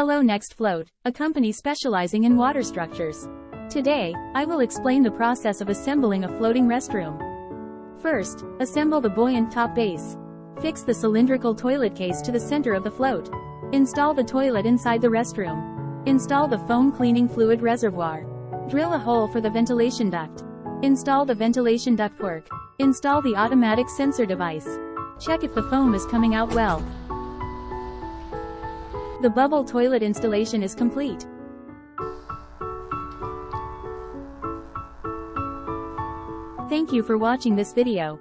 Hello Next Float, a company specializing in water structures. Today, I will explain the process of assembling a floating restroom. First, assemble the buoyant top base. Fix the cylindrical toilet case to the center of the float. Install the toilet inside the restroom. Install the foam cleaning fluid reservoir. Drill a hole for the ventilation duct. Install the ventilation ductwork. Install the automatic sensor device. Check if the foam is coming out well. The bubble toilet installation is complete. Thank you for watching this video.